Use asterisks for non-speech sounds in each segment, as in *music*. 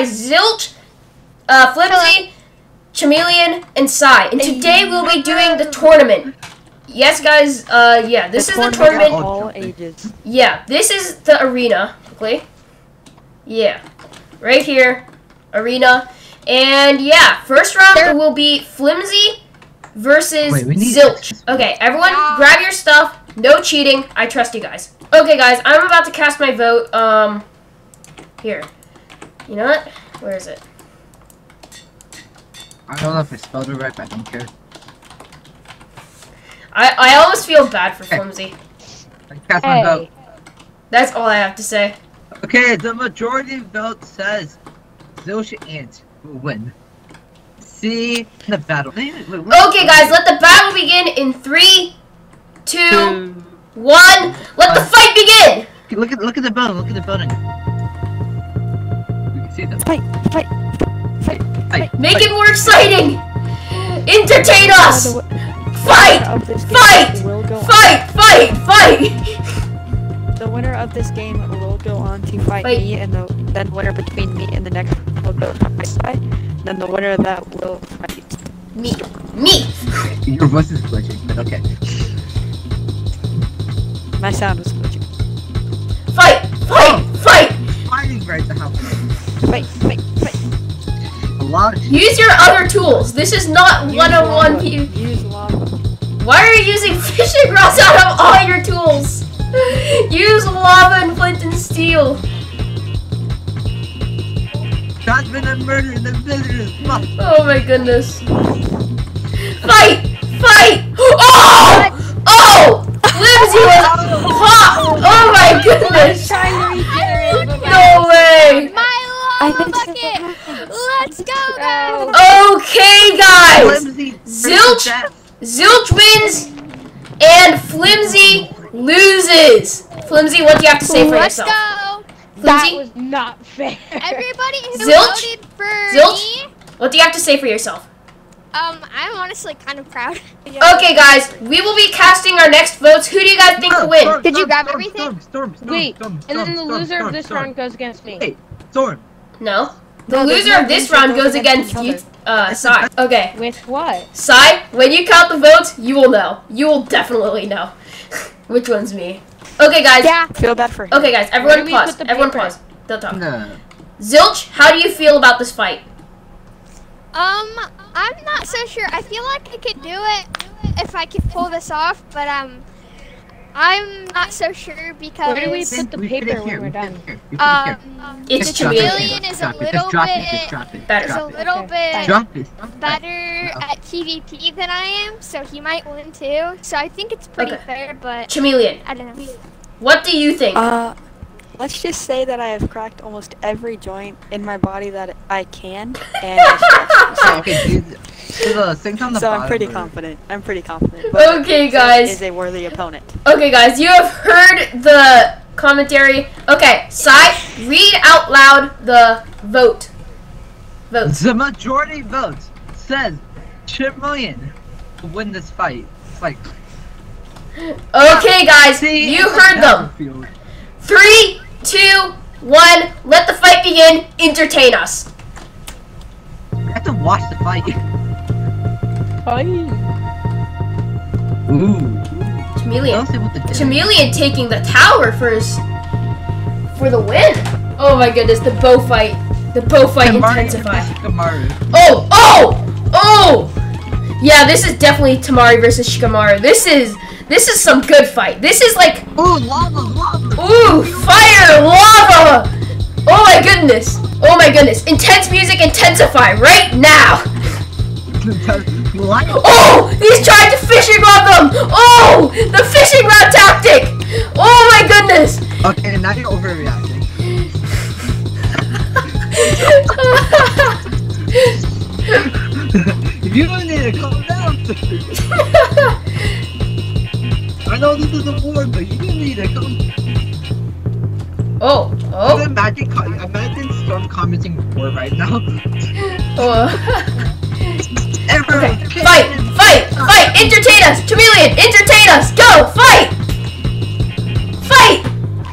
guys, Zilch, uh, Flimsy, Chameleon, and Sai. And today we'll be doing the tournament. Yes, guys, uh, yeah, this is the tournament. all ages. Yeah, this is the arena, quickly. Yeah, right here, arena. And yeah, first round There- will be Flimsy versus Wait, we need- Zilch. Okay, everyone, Yeah. grab your stuff. No cheating. I trust you guys. Okay, guys, I'm about to cast my vote. Um, here. You know what? Where is it? I don't know if I spelled it right, but I don't care. I I always feel bad for Flimsy. I cast my vote. Hey. That's all I have to say. Okay, the majority vote says Zilch Ant will win. See the battle. Wait, wait, wait, wait. Okay, guys, let the battle begin in three, two, Two. one. Let the Uh, fight begin. Look at look at the building. Look at the building. You can see them. Fight, fight, fight. Make hey, it more exciting. Entertain us. The Fight! winner of this game Fight! Fight! Fight! Fight! The winner of this game will go on to fight Wait. me, and the then winner between me and the next will go fight side. Then the winner of that will fight. Me. Me. *laughs* Your voice is glitching, but okay. My sound was glitching. Fight! Fight! Fight! Fighting right now. Fight, fight, fight. A Use your other tools. This is not Use one-on-one. lava. pe- Use lava. Why are you using *laughs* fishing rods out of all your tools? *laughs* Use lava and flint and steel. God's been a murder in the visitors. Fuck. Oh my goodness. Fight! Fight! Let's go, guys! Okay, guys! Zilch? Zilch wins and Flimsy loses. Flimsy, what do you have to say for Let's yourself? go! That Flimsy, was not fair. Everybody who Zilch? voted for Zilch? me, what do you have to say for yourself? um, I'm honestly kind of proud. *laughs* Okay, guys, we will be casting our next votes. Who do you guys think will win? Did you grab everything? Storm, storm, storm, Wait, storm, and then the storm, loser storm, of this storm. round goes against me. Wait, storm. No. The No, loser of this round goes goes against against you, uh, Sai. Okay, With what? Sai, when you count the votes, you will know. You will definitely know *laughs* which one's me. Okay, guys. Yeah. Feel bad for him. Okay, guys. Everyone pause. Everyone pause. Don't talk. No. Zilch, how do you feel about this fight? Um, I'm not so sure. I feel like I could do it if I could pull this off, but um, I'm not so sure because Where do we put the We paper here, when we're we put it done? here, we put it here. um, It's the Just drop it, chameleon just is a little just bit just drop it, better. is a little bit better at PvP than I am, so he might win too. So I think it's pretty Okay. fair, but Chameleon, I don't know. what do you think? Uh, let's just say that I have cracked almost every joint in my body that I can, and *laughs* So, okay, dude. So the things on the so I'm pretty are- confident. I'm pretty confident. But Okay, guys. is a worthy opponent. Okay, guys, you have heard the commentary. Okay, Sai, read out loud the vote. Votes. The majority vote says Chameleon will win this fight. It's like Okay, guys, see, you heard them. battlefield. Three, two, one. Let the fight begin. Entertain us. I have to watch the fight. Fight. Ooh. Chameleon. Don't say what the Chameleon taking the tower for his for the win. Oh my goodness, the bow fight. The bow fight intensified. Shikamaru. Oh, oh, oh! Yeah, this is definitely Temari versus Shikamaru. This is this is some good fight. This is like Ooh, lava, lava. Ooh, fire, lava. Oh my goodness. Oh my goodness. Intense music intensify right now. Oh, he's trying to fishing rod them. Oh, the fishing rod tactic. Oh my goodness. Okay, now you're overreacting. *laughs* you need to calm down. *laughs* I know this is a war, but you need to calm. Oh, Oh. oh, Imagine, co- imagine Storm commenting war right now. *laughs* oh. Everyone, Okay, fight, fight, fight, entertain us, Chameleon, entertain us, go, fight! Fight!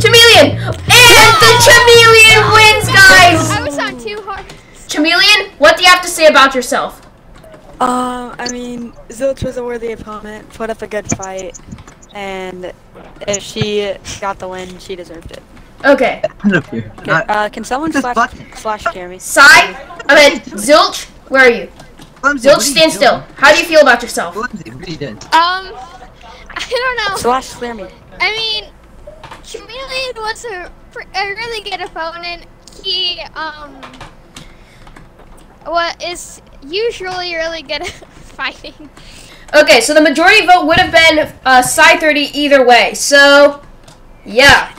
Chameleon! And the Chameleon wins, guys! I was on too hard. Chameleon, what do you have to say about yourself? Um, I mean, Zilch was a worthy opponent, put up a good fight, and if she got the win, she deserved it. Okay. Okay, uh, can someone this slash, button. slash Jeremy? Sai, I mean, Zilch, where are you? Flimsy, Zilch, what are stand still. doing? How do you feel about yourself? Flimsy, what are you doing? Um, I don't know. Slash clear me. I mean, Chameleon was a, pr- a really good opponent. He um, what is usually really good at *laughs* fighting. Okay, so the majority vote would have been uh, Sai 30 either way. So, yeah.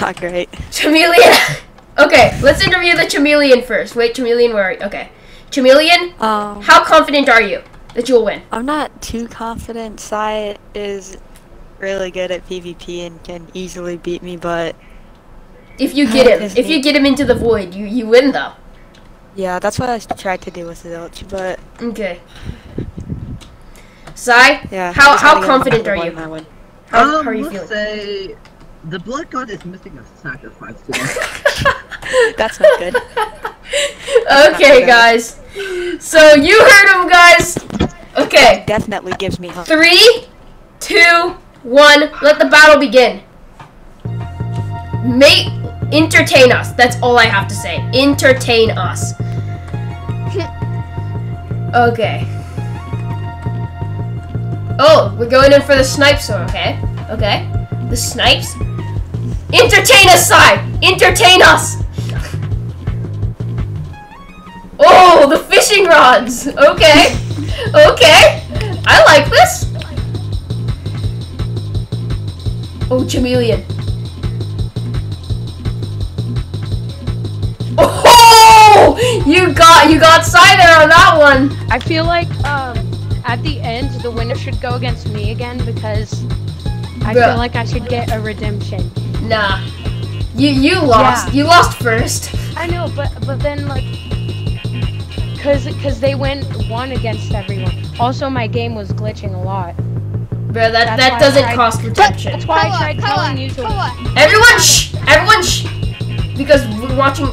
Ah, great. Chameleon. *laughs* okay, let's interview the Chameleon first. Wait, Chameleon, where are you? Okay. Chameleon, Um, how confident are you that you'll win? I'm not too confident. Sai is really good at PvP and can easily beat me, but If you *sighs* get him, if you get him into the void, you, you win though. yeah, that's what I tried to do with Zilch, but Okay. Sai, yeah. How- how had to get confident are you? and I win. how, um, how are you feeling? say the blood god is missing a sacrifice today. *laughs* That's not good. okay, guys. So you heard him, guys. Okay. Definitely gives me hope. Three, two, one. Let the battle begin. Mate, entertain us. That's all I have to say. Entertain us. *laughs* okay. Oh, we're going in for the snipe sword, okay? Okay. The snipes. Entertain us, Sai! Entertain us! Oh, the fishing rods! Okay. Okay. I like this. Oh, chameleon. Oh! You got you got Sai there on that one. I feel like um at the end the winner should go against me again because I Bruh. feel like I should get a redemption. Nah. You you lost. Yeah. You lost first. I know, but but then like cause cause they went one against everyone. Also my game was glitching a lot. Bro, that That's that doesn't tried- cost redemption. That's why I Koa, tried Koa, telling you to Koa. Everyone shh! Everyone shh! Because we're watching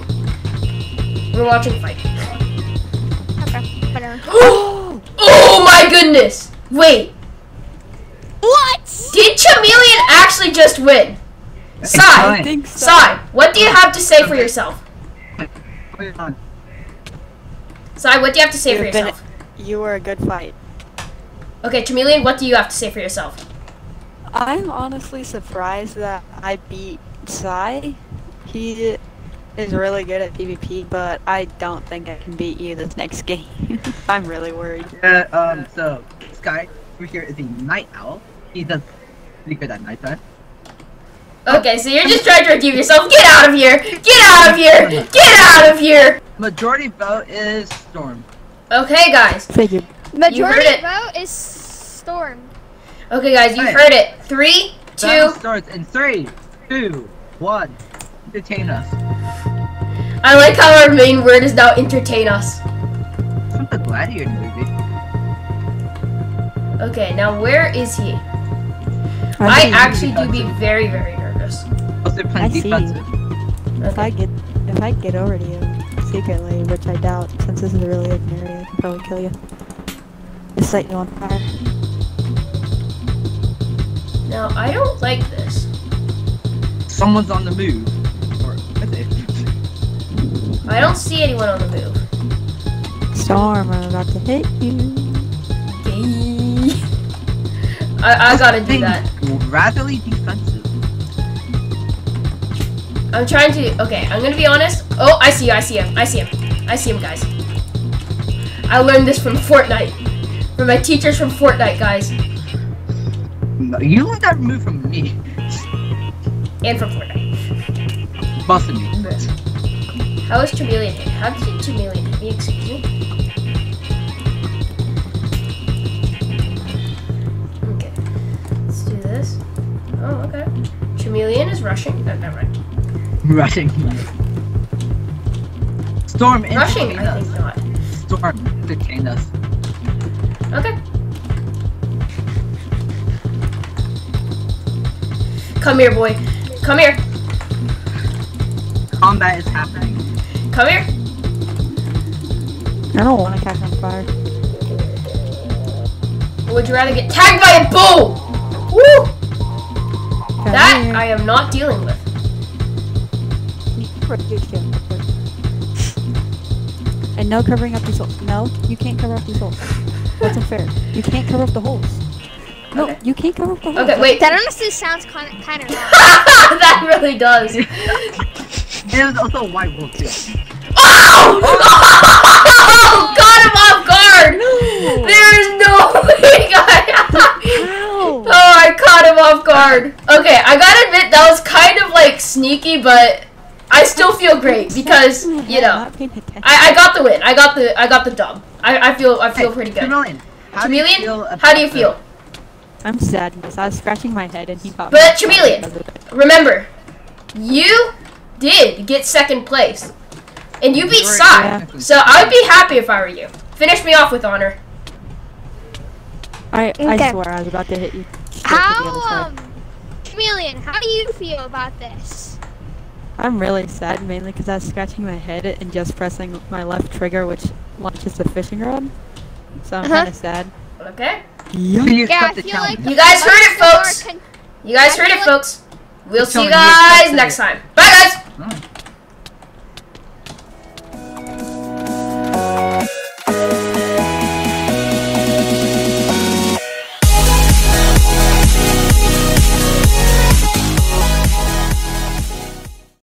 we're watching fight. Okay, whatever. *gasps* oh my goodness! Wait, What? did Chameleon actually just win? Sai, so. Sai, what do you have to say for yourself? Wait. Sai, what do you have to say for You've been- yourself? You were a good fight. Okay, Chameleon, what do you have to say for yourself? I'm honestly surprised that I beat Sai. He is really good at PvP, but I don't think I can beat you this next *laughs* game. I'm really worried. Yeah, um, so, this guy over here is a night owl. He does pretty good at nighttime. Okay, so you're just trying to redeem yourself. Get out of here! Get out of here! Get out of here! Majority vote is Storm. Okay, guys. Figured. Majority it. vote is Storm. Okay, guys, you Hey. heard it. Three, Battle two. starts in three, two, one. Entertain us. I like how our main word is now entertain us. It's from the Gladiator movie. Okay, now where is he? I actually do be very, very nervous. Also, oh, they're playing I see. defensive. If I get if I get over to you secretly, which I doubt, since this is a really open area, I can probably kill you. Just set you on fire. Now, I don't like this. Someone's on the move. Or? I don't see anyone on the move. Storm, I'm about to hit you. Gay. *laughs* I, I gotta do Being that. Ratherly defensive. I'm trying to. Okay, I'm gonna be honest. Oh, I see you. I see him. I see him. I see him, guys. I learned this from Fortnite. From my teachers from Fortnite, guys. No, you learned that move from me. And from Fortnite. Busted me. How is Chameleon hit? How did Chameleon hit me? Excuse me? Okay. Let's do this. Oh, okay. Chameleon is rushing. No, never mind. Rushing. Storm, Rushing, entertain I us. think not. Storm, entertain us. Okay. Come here, boy. Come here. Combat is happening. Come here. I don't want to catch on fire. Would you rather get tagged by a bull? Woo! Come That here. I am not dealing with. And no covering up these holes. No, you can't cover up these holes. That's unfair. You can't cover up the holes. No, Okay. you can't cover up the holes. Okay, wait. That honestly sounds kind of kind of wrong. *laughs* that really does. *laughs* And it was also a white wolf too. Oh! oh! *laughs* oh got him off guard! No. There is no way, guy. How? Oh, I caught him off guard. Okay, I gotta admit that was kind of like sneaky, but I still feel great because you know Not paying attention. I, I got the win. I got the I got the dub. I, I feel I feel pretty good. Chameleon, how do you Chameleon, feel how do you feel? I'm sad because I was scratching my head and he popped. But. Chameleon. Remember, you did get second place, and you beat You Sai. technically- So I would be happy if I were you. Finish me off with honor. I, I Okay. swear I was about to hit you. straight to the How um, Chameleon, how do you feel about this? I'm really sad mainly because I was scratching my head and just pressing my left trigger, which launches the fishing rod. So I'm uh -huh. kind of sad. Okay. You yeah, like you guys heard it, folks. You guys heard it, folks. We'll see you guys next time. Bye, guys. Oh.